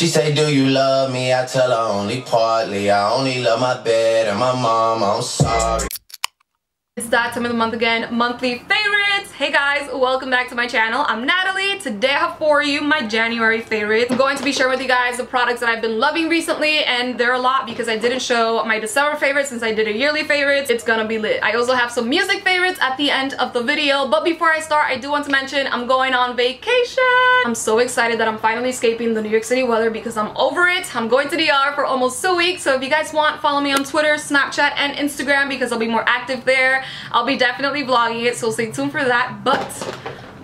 She say, do you love me? I tell her only partly. I only love my bed and my mom. I'm sorry. That time of the month again, monthly favorites. Hey guys, welcome back to my channel. I'm Nathalie. Today I have for you my January favorites. I'm going to be sharing with you guys the products that I've been loving recently and there are a lot because I didn't show my December favorites since I did a yearly favorites. It's gonna be lit. I also have some music favorites at the end of the video, but before I start, I do want to mention I'm going on vacation. I'm so excited that I'm finally escaping the New York City weather because I'm over it. I'm going to DR for almost two weeks, so if you guys want, follow me on Twitter, Snapchat, and Instagram because I'll be more active there. I'll be definitely vlogging it, so stay tuned for that. But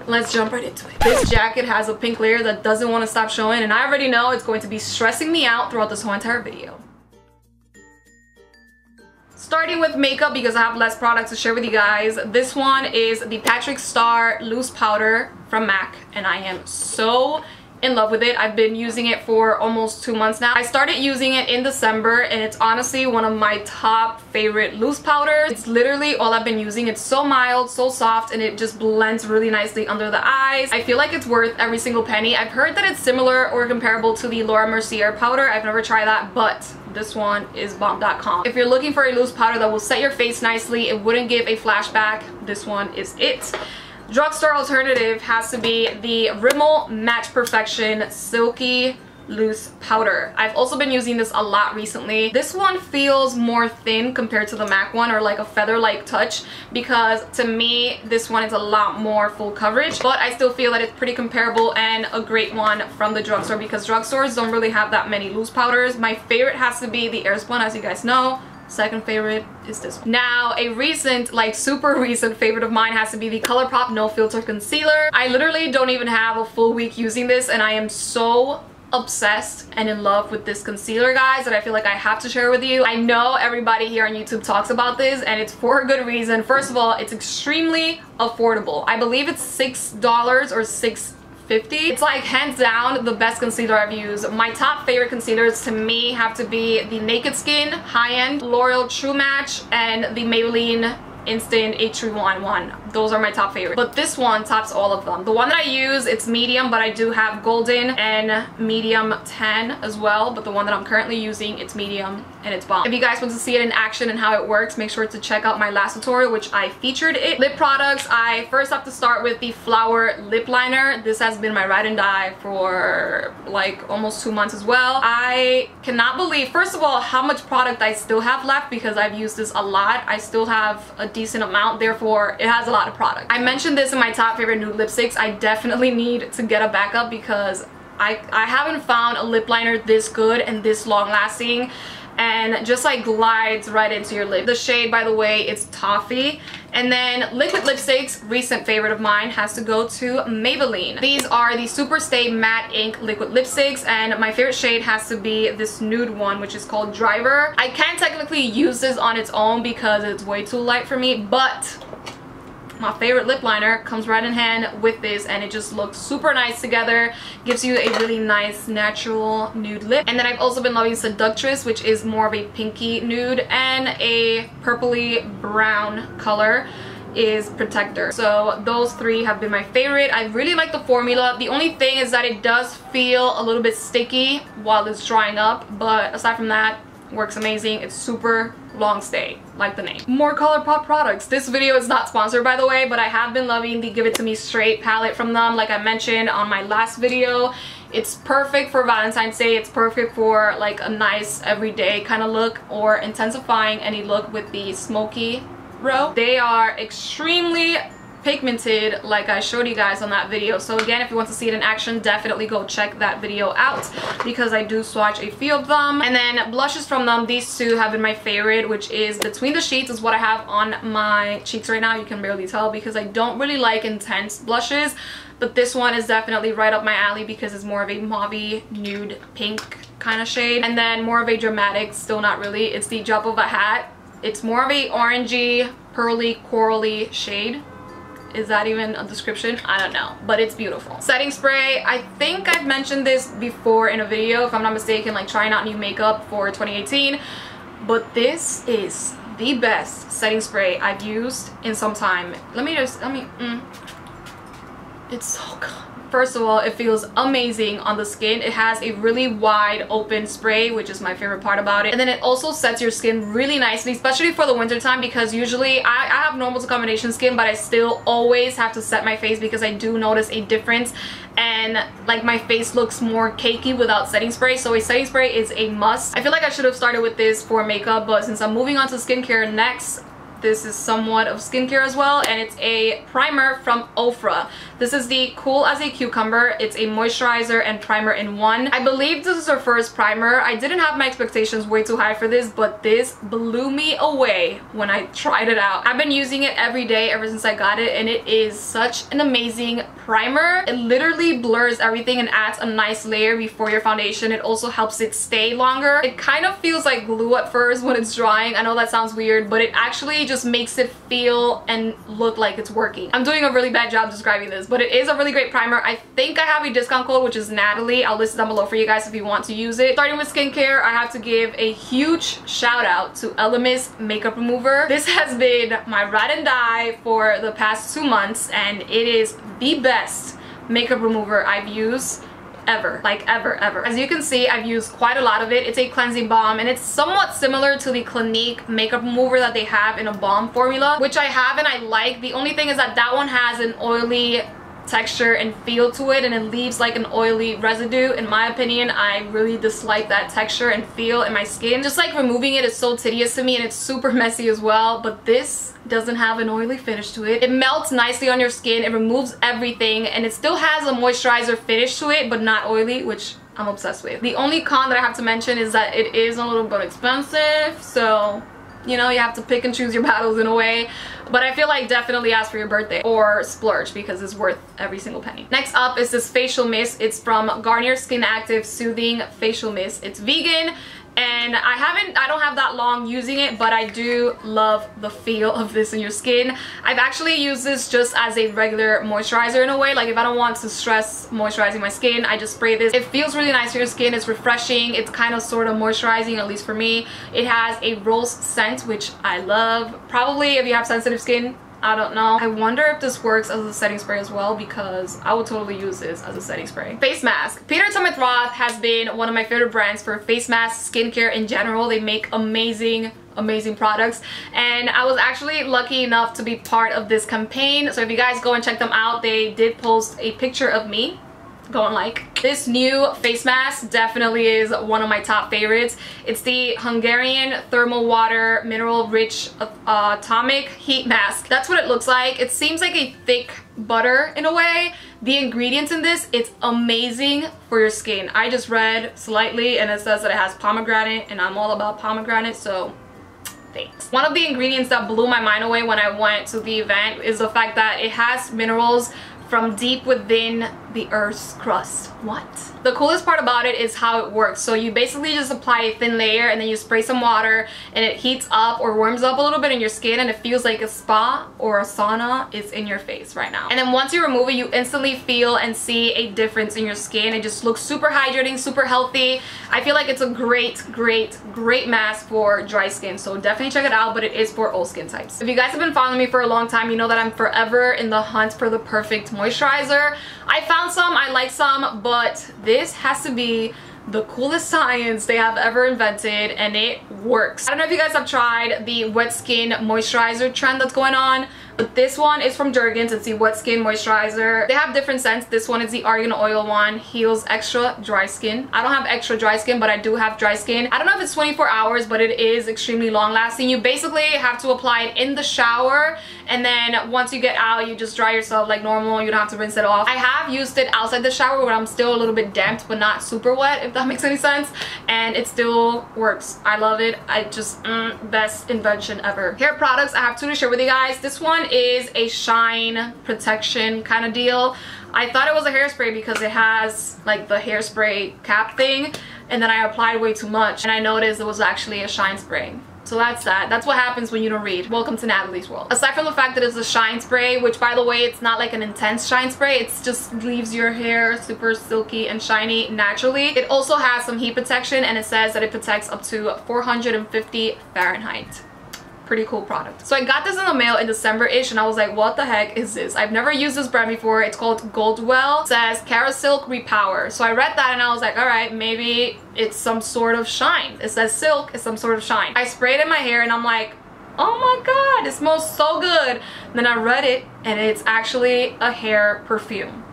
let's jump right into it. This jacket has a pink layer that doesn't want to stop showing, and I already know it's going to be stressing me out throughout this whole entire video. Starting with makeup because I have less products to share with you guys. This one is the Patrick Star Loose Powder from MAC, and I am so in love with it. I've been using it for almost two months now. I started using it in December and it's honestly one of my top favorite loose powders. It's literally all I've been using. It's so mild, so soft, and it just blends really nicely under the eyes. I feel like it's worth every single penny. I've heard that it's similar or comparable to the Laura Mercier powder. I've never tried that, but this one is bomb.com. If you're looking for a loose powder that will set your face nicely, it wouldn't give a flashback, this one is it. Drugstore alternative has to be the Rimmel Match Perfection Silky loose powder. I've also been using this a lot recently. This one feels more thin compared to the MAC one or like a feather-like touch because to me this one is a lot more full coverage but I still feel that it's pretty comparable and a great one from the drugstore because drugstores don't really have that many loose powders. My favorite has to be the Airspun as you guys know second favorite is this one. Now, a recent, like super recent favorite of mine has to be the ColourPop No Filter Concealer. I literally don't even have a full week using this and I am so obsessed and in love with this concealer guys that I feel like I have to share with you. I know everybody here on YouTube talks about this and it's for a good reason. First of all, it's extremely affordable. I believe it's $6 or 6 50 It's like hands down the best concealer I've used. My top favorite concealers to me have to be the Naked Skin high-end L'Oreal True Match and the Maybelline Instant H311. Those are my top favorite. But this one tops all of them. The one that I use, it's medium, but I do have golden and medium 10 as well. But the one that I'm currently using, it's medium and it's bomb. If you guys want to see it in action and how it works, make sure to check out my last tutorial, which I featured it. Lip products, I first have to start with the Flower Lip Liner. This has been my ride and die for like almost two months as well. I cannot believe, first of all, how much product I still have left because I've used this a lot. I still have a decent amount, therefore it has a lot of product. I mentioned this in my top favorite nude lipsticks. I definitely need to get a backup because I, I haven't found a lip liner this good and this long lasting and just like glides right into your lip. The shade, by the way, is Toffee. And then liquid lipsticks, recent favorite of mine, has to go to Maybelline. These are the Super Stay Matte Ink liquid lipsticks and my favorite shade has to be this nude one which is called Driver. I can't technically use this on its own because it's way too light for me, but my favorite lip liner comes right in hand with this and it just looks super nice together. Gives you a really nice natural nude lip. And then I've also been loving Seductress which is more of a pinky nude and a purpley brown color is protector. So those three have been my favorite. I really like the formula. The only thing is that it does feel a little bit sticky while it's drying up but aside from that works amazing. It's super long stay like the name. More ColourPop products. This video is not sponsored by the way but I have been loving the give it to me straight palette from them. Like I mentioned on my last video it's perfect for Valentine's Day. It's perfect for like a nice everyday kind of look or intensifying any look with the smoky row. They are extremely pigmented like I showed you guys on that video. So again, if you want to see it in action, definitely go check that video out because I do swatch a few of them. And then blushes from them, these two have been my favorite, which is Between the Sheets is what I have on my cheeks right now. You can barely tell because I don't really like intense blushes but this one is definitely right up my alley because it's more of a mauve nude pink kind of shade and then more of a dramatic still not really it's the drop of a hat it's more of a orangey pearly corally shade is that even a description? I don't know, but it's beautiful. Setting spray, I think I've mentioned this before in a video, if I'm not mistaken, like trying out new makeup for 2018, but this is the best setting spray I've used in some time. Let me just, let me, mm, it's so good First of all, it feels amazing on the skin. It has a really wide open spray, which is my favorite part about it. And then it also sets your skin really nicely, especially for the winter time because usually I, I have normal to combination skin, but I still always have to set my face because I do notice a difference and like my face looks more cakey without setting spray so a setting spray is a must i feel like i should have started with this for makeup but since i'm moving on to skincare next this is somewhat of skincare as well and it's a primer from Ofra. This is the Cool as a Cucumber. It's a moisturizer and primer in one. I believe this is her first primer. I didn't have my expectations way too high for this but this blew me away when I tried it out. I've been using it every day ever since I got it and it is such an amazing primer. It literally blurs everything and adds a nice layer before your foundation. It also helps it stay longer. It kind of feels like glue at first when it's drying. I know that sounds weird but it actually just makes it feel and look like it's working. I'm doing a really bad job describing this, but it is a really great primer. I think I have a discount code, which is Nathalie. I'll list it down below for you guys if you want to use it. Starting with skincare, I have to give a huge shout out to Elemis Makeup Remover. This has been my ride and die for the past two months, and it is the best makeup remover I've used ever like ever ever. As you can see I've used quite a lot of it. It's a cleansing balm and it's somewhat similar to the Clinique makeup remover that they have in a balm formula which I have and I like. The only thing is that that one has an oily texture and feel to it and it leaves like an oily residue. In my opinion I really dislike that texture and feel in my skin. Just like removing it is so tedious to me and it's super messy as well but this doesn't have an oily finish to it. It melts nicely on your skin it removes everything and it still has a moisturizer finish to it but not oily which I'm obsessed with. The only con that I have to mention is that it is a little bit expensive so you know you have to pick and choose your battles in a way but I feel like definitely ask for your birthday or splurge because it's worth every single penny. Next up is this facial mist. It's from Garnier Skin Active Soothing Facial Mist. It's vegan and I haven't I don't have that long using it but I do love the feel of this in your skin. I've actually used this just as a regular moisturizer in a way. Like if I don't want to stress moisturizing my skin I just spray this. It feels really nice for your skin. It's refreshing. It's kind of sort of moisturizing at least for me. It has a rose scent which I love. Probably if you have sensitive skin I don't know. I wonder if this works as a setting spray as well because I would totally use this as a setting spray. Face mask. Peter Thomas Roth has been one of my favorite brands for face masks, skincare in general. They make amazing amazing products and I was actually lucky enough to be part of this campaign so if you guys go and check them out they did post a picture of me go and like. This new face mask definitely is one of my top favorites. It's the Hungarian Thermal Water Mineral Rich uh, Atomic Heat Mask. That's what it looks like. It seems like a thick butter in a way. The ingredients in this, it's amazing for your skin. I just read slightly and it says that it has pomegranate and I'm all about pomegranate so Thanks. One of the ingredients that blew my mind away when I went to the event is the fact that it has minerals from deep within the earth's crust. What? The coolest part about it is how it works. So you basically just apply a thin layer and then you spray some water and it heats up or warms up a little bit in your skin and it feels like a spa or a sauna is in your face right now. And then once you remove it, you instantly feel and see a difference in your skin. It just looks super hydrating, super healthy. I feel like it's a great, great, great mask for dry skin. So definitely check it out, but it is for all skin types. If you guys have been following me for a long time, you know that I'm forever in the hunt for the perfect moisturizer. I found some, I like some, but this has to be the coolest science they have ever invented and it works. I don't know if you guys have tried the wet skin moisturizer trend that's going on but this one is from Jergens. It's the Wet Skin Moisturizer. They have different scents. This one is the Argan Oil one. Heals extra dry skin. I don't have extra dry skin, but I do have dry skin. I don't know if it's 24 hours, but it is extremely long lasting. You basically have to apply it in the shower and then once you get out, you just dry yourself like normal. You don't have to rinse it off. I have used it outside the shower where I'm still a little bit damped, but not super wet, if that makes any sense. And it still works. I love it. I just, mm, best invention ever. Hair products, I have two to share with you guys. This one is a shine protection kind of deal. I thought it was a hairspray because it has like the hairspray cap thing and then I applied way too much and I noticed it was actually a shine spray. So that's that. That's what happens when you don't read. Welcome to Nathalie's world. Aside from the fact that it's a shine spray, which by the way, it's not like an intense shine spray. It just leaves your hair super silky and shiny naturally. It also has some heat protection and it says that it protects up to 450 Fahrenheit pretty cool product. So I got this in the mail in December-ish and I was like, what the heck is this? I've never used this brand before. It's called Goldwell. It says Kerasilk Repower. So I read that and I was like, all right, maybe it's some sort of shine. It says silk, it's some sort of shine. I sprayed it in my hair and I'm like, oh my god, it smells so good. And then I read it and it's actually a hair perfume.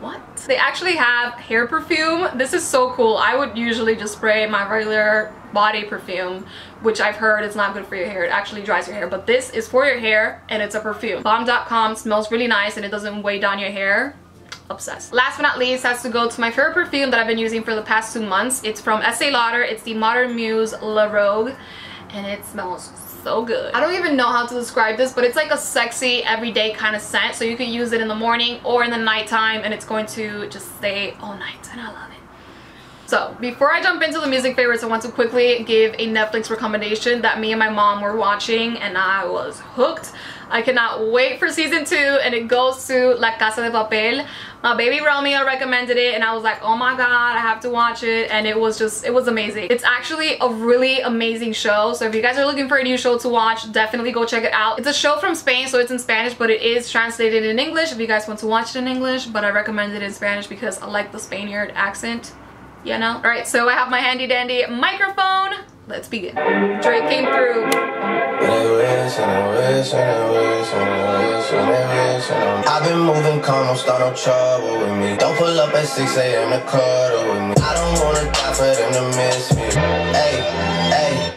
What? They actually have hair perfume. This is so cool. I would usually just spray my regular body perfume, which I've heard is not good for your hair. It actually dries your hair. But this is for your hair and it's a perfume. Bomb.com smells really nice and it doesn't weigh down your hair obsessed. Last but not least has to go to my favorite perfume that I've been using for the past two months. It's from Estee Lauder. It's the Modern Muse Le Rouge and it smells so good. I don't even know how to describe this, but it's like a sexy everyday kind of scent. So you can use it in the morning or in the nighttime and it's going to just stay all night and I love it. So before I jump into the music favorites, I want to quickly give a Netflix recommendation that me and my mom were watching and I was hooked. I cannot wait for season two and it goes to La Casa de Papel. My baby Romeo recommended it and I was like, oh my god, I have to watch it and it was just, it was amazing. It's actually a really amazing show. So if you guys are looking for a new show to watch, definitely go check it out. It's a show from Spain, so it's in Spanish, but it is translated in English if you guys want to watch it in English, but I recommend it in Spanish because I like the Spaniard accent you know? Alright, so I have my handy dandy microphone. Let's begin. Drake came through. I've been moving calm, don't start no trouble with me. Don't pull up at 6 a.m. to cuddle with me. I don't wanna die for them to miss me. Hey, hey.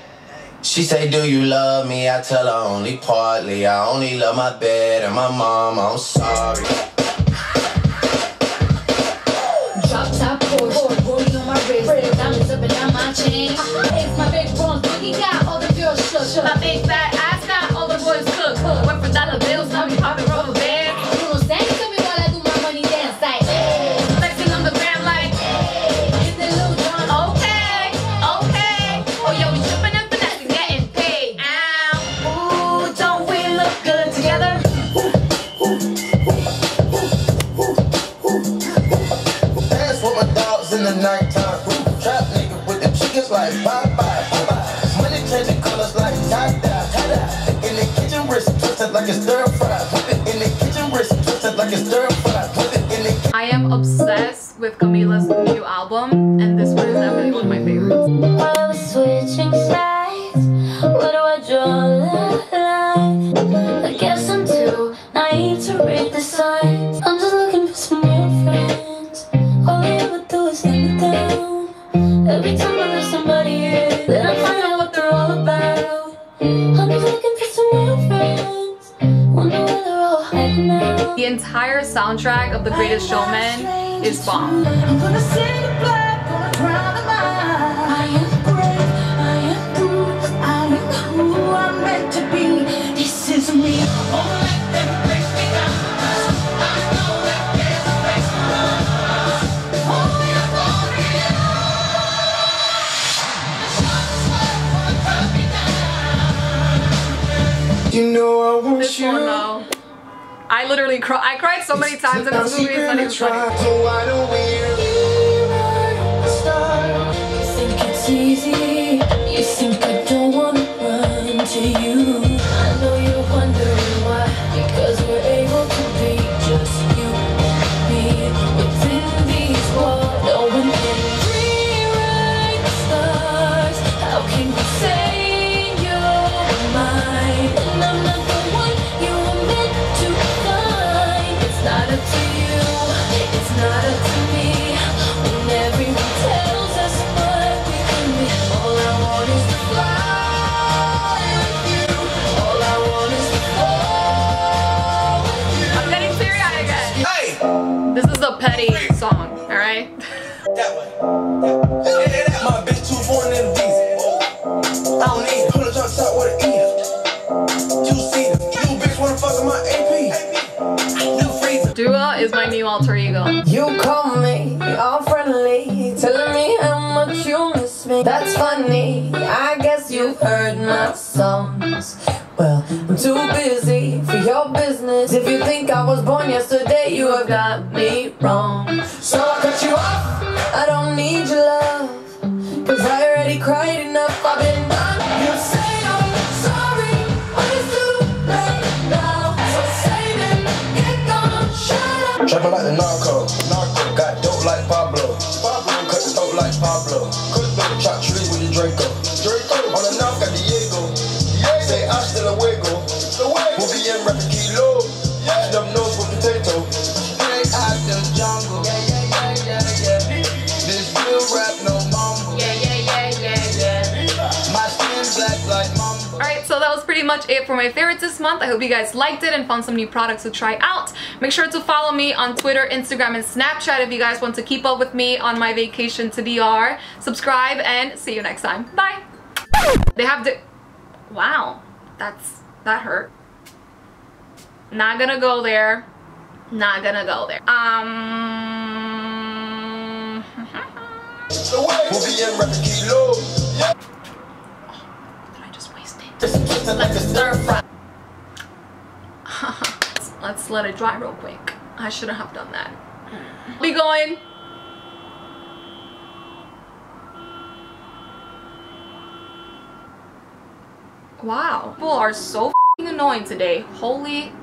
She say, do you love me? I tell her only partly. I only love my bed and my mom. I'm sorry. Twisted The entire soundtrack of The Greatest Showman is bomb. I'm gonna sing the blood, gonna drown the mind. I am brave, I am bruised, I am who I'm meant to. This. Oh, oh, you know I want This one though. I literally cried. I cried so many times in this movie. It's not even funny. Petty song, alright? That way. Hey, hey, that my bitch too foreign in diesel. I don't need it. Pull a drop top with an eater. Two seater. You bitch wanna fuck with my AP. New freezer. Dua is my new alter ego. You call me all friendly, telling me how much you miss me. That's funny, I guess you've heard my songs. Well, I'm too busy for your business. If you think I was born yesterday, you have got me wrong. So I cut you off. I don't need your love. Cause I already cried enough. I've been done. You say I'm sorry, but it's too late now. So save it, get gone, shut up. Jumping like the narco, narco. Got dope like pop. For my favorites this month. I hope you guys liked it and found some new products to try out. Make sure to follow me on Twitter, Instagram, and Snapchat if you guys want to keep up with me on my vacation to DR. Subscribe and see you next time. Bye! They have the... Wow. That's... That hurt. Not gonna go there. Not gonna go there. Um... Movie and rap kilo, yeah. Did I just like let's, let it dry real quick. I shouldn't have done that. Be going. Wow. People are so annoying today. Holy